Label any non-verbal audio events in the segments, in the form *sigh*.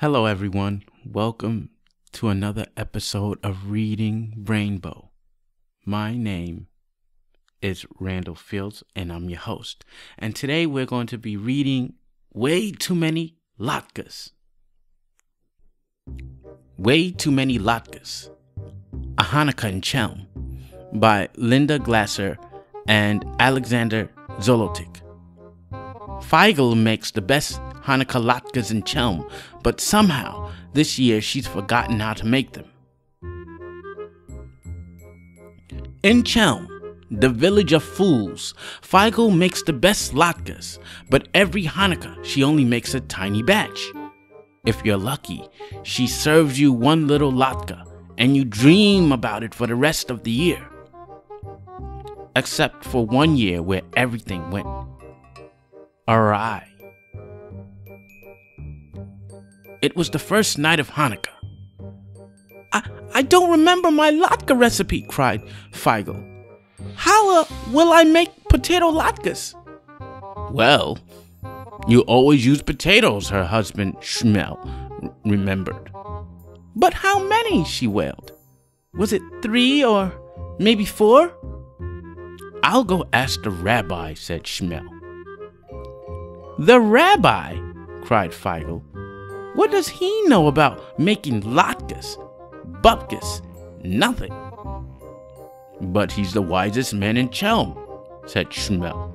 Hello, everyone. Welcome to another episode of Reading Brainbow. My name is Randall Fields, and I'm your host. And today we're going to be reading Way Too Many Latkes. Way Too Many Latkes, A Hanukkah in Chelm by Linda Glaser and Alexander Zolotic. Feigl makes the best Hanukkah latkes in Chelm, but somehow this year she's forgotten how to make them. In Chelm, the village of fools, Feigl makes the best latkes, but every Hanukkah she only makes a tiny batch. If you're lucky, she serves you one little latke, and you dream about it for the rest of the year. Except for one year where everything went awry. It was the first night of Hanukkah. I, I don't remember my latke recipe, cried Feigl. How uh, will I make potato latkes? Well, you always use potatoes, her husband Shmuel remembered. But how many? she wailed. Was it three or maybe four? I'll go ask the rabbi, said Shmuel. The rabbi? cried Feigl. What does he know about making latkes, bupkes, nothing? But he's the wisest man in Chelm, said Shmuel.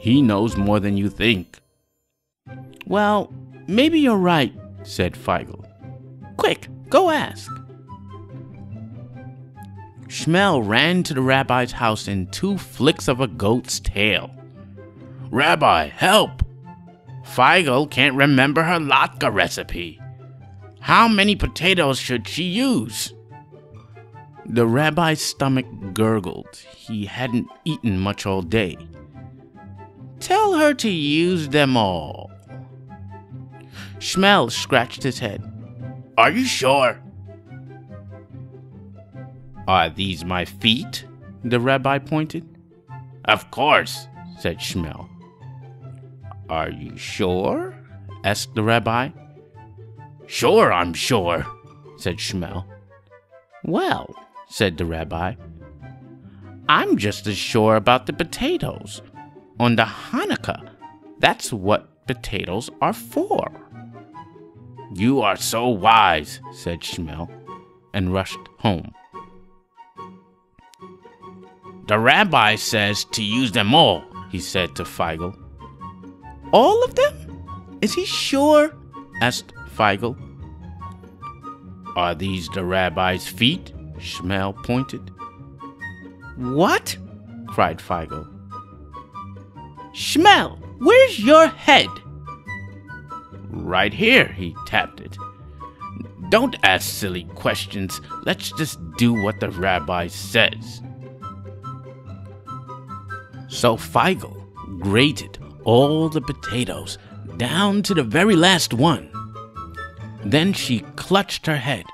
He knows more than you think. Well, maybe you're right, said Feigl. Quick, go ask. Shmuel ran to the rabbi's house in two flicks of a goat's tail. Rabbi, help! Feigl can't remember her latke recipe. How many potatoes should she use? The rabbi's stomach gurgled. He hadn't eaten much all day. Tell her to use them all. Shmuel scratched his head. Are you sure? Are these my feet? The rabbi pointed. Of course, said Shmuel. Are you sure? asked the rabbi. Sure, I'm sure, said Shmuel. Well, said the rabbi, I'm just as sure about the potatoes. On the Hanukkah, that's what potatoes are for. You are so wise, said Shmuel, and rushed home. The rabbi says to use them all, he said to Feigl. All of them? Is he sure? asked Feigl. Are these the rabbi's feet? Shmuel pointed. What? cried Feigl. Shmuel, where's your head? Right here, he tapped it. Don't ask silly questions. Let's just do what the rabbi says. So Feigl grated all the potatoes down to the very last one. Then she clutched her head.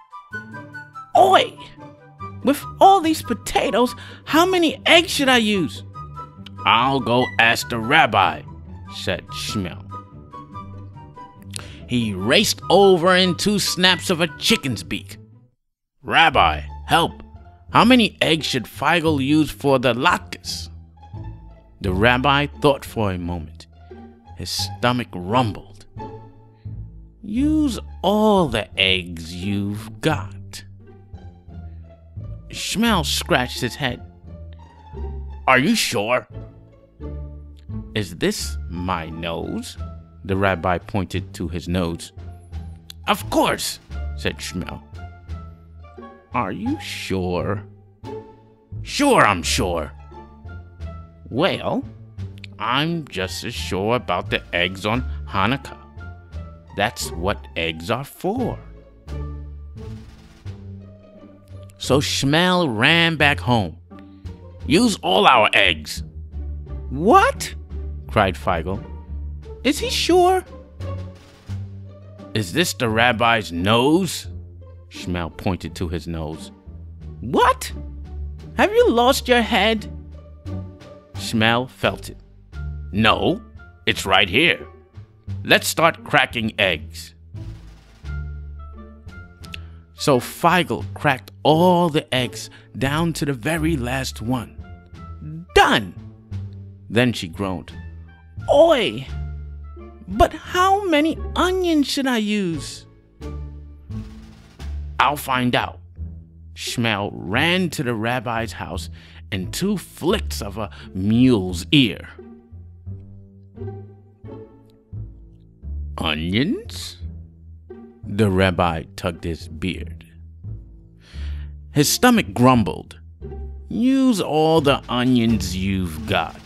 Oi! With all these potatoes, how many eggs should I use? I'll go ask the rabbi, said Shmuel. He raced over in two snaps of a chicken's beak. Rabbi, help! How many eggs should Feigl use for the latkes? The rabbi thought for a moment. His stomach rumbled. Use all the eggs you've got. Shmuel scratched his head. Are you sure? Is this my nose? The rabbi pointed to his nose. Of course, said Shmuel. Are you sure? Sure, I'm sure. Well, I'm just as sure about the eggs on Hanukkah. That's what eggs are for. So Shmuel ran back home. Use all our eggs. What? cried Feigl. Is he sure? Is this the rabbi's nose? Shmuel pointed to his nose. What? Have you lost your head? Shmuel felt it. No, it's right here. Let's start cracking eggs. So Feigl cracked all the eggs down to the very last one. Done! Then she groaned. Oi! But how many onions should I use? I'll find out. Shmuel ran to the rabbi's house and two flicks of a mule's ear. Onions? The rabbi tugged his beard. His stomach grumbled. Use all the onions you've got.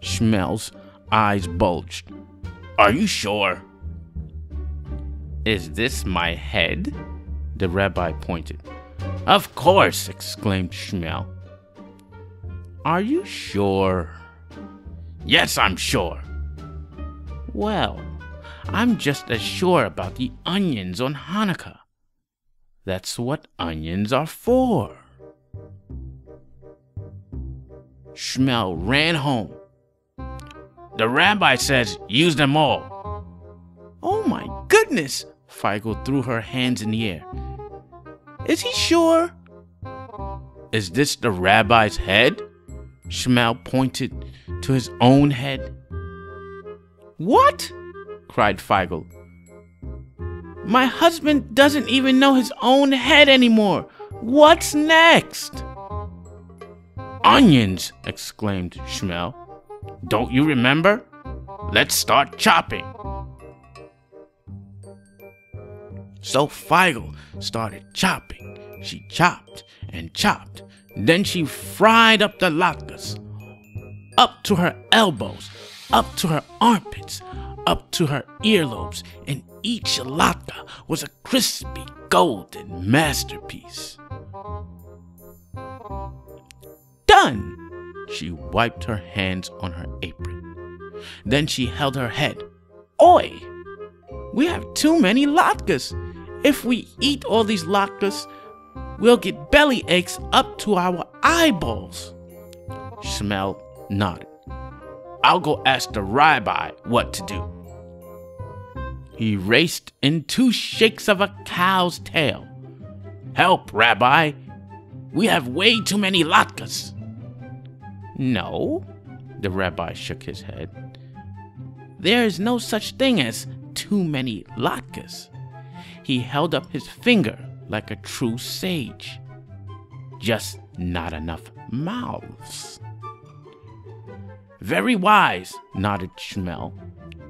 Shmuel's eyes bulged. Are you sure? Is this my head? The rabbi pointed. Of course, exclaimed Shmuel. Are you sure? Yes, I'm sure. Well, I'm just as sure about the onions on Hanukkah. That's what onions are for. Shmuel ran home. The rabbi says use them all. Oh my goodness! Feigl threw her hands in the air. Is he sure? Is this the rabbi's head? Shmuel pointed to his own head. What? cried Feigl. My husband doesn't even know his own head anymore. What's next? Onions! exclaimed Shmuel. Don't you remember? Let's start chopping. So Feigl started chopping. She chopped and chopped. Then she fried up the latkes, up to her elbows, up to her armpits, up to her earlobes, and each latke was a crispy golden masterpiece. Done! She wiped her hands on her apron. Then she held her head. Oi! We have too many latkes. If we eat all these latkes, we'll get belly aches up to our eyeballs. Shmuel nodded. I'll go ask the rabbi what to do. He raced in two shakes of a cow's tail. Help, Rabbi! We have way too many latkes. No, the rabbi shook his head. There is no such thing as too many latkes. He held up his finger like a true sage. Just not enough mouths. Very wise, nodded Shmuel.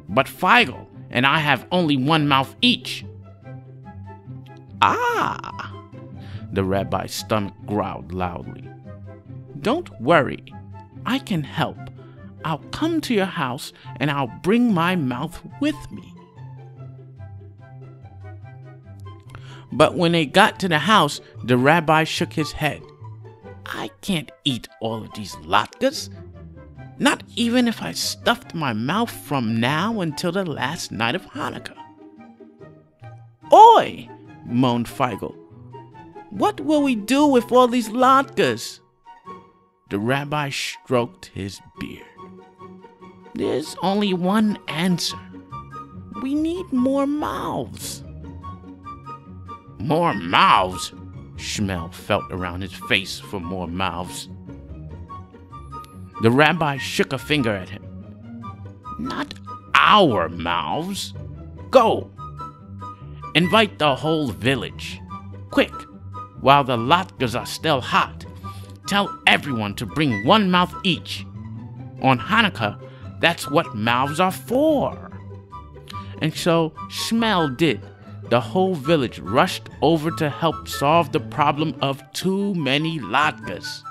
But Feigl and I have only one mouth each. Ah! The rabbi's stomach growled loudly. Don't worry, I can help. I'll come to your house and I'll bring my mouth with me. But when they got to the house, the rabbi shook his head. I can't eat all of these latkes. Not even if I stuffed my mouth from now until the last night of Hanukkah. Oi! moaned Feigl. What will we do with all these latkes? The rabbi stroked his beard. There's only one answer. We need more mouths. More mouths? Shmuel felt around his face for more mouths. The rabbi shook a finger at him. Not our mouths. Go. Invite the whole village. Quick, while the latkes are still hot. Tell everyone to bring one mouth each. On Hanukkah, that's what mouths are for. And so Shmuel did. The whole village rushed over to help solve the problem of too many latkes.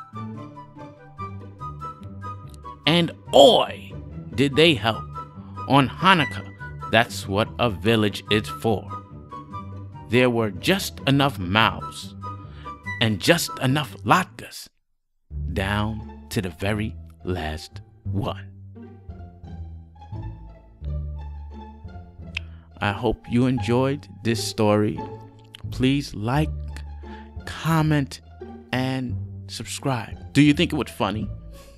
And oi, did they help. On Hanukkah, that's what a village is for. There were just enough mouths and just enough latkes down to the very last one. I hope you enjoyed this story. Please like, comment, and subscribe. Do you think it was funny?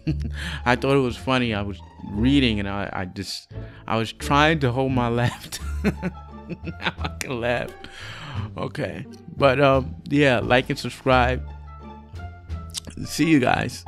*laughs* I thought it was funny. I was reading and I, I just I was trying to hold my *laughs* laugh. now I can laugh. okay. But um yeah, like and subscribe. See you guys.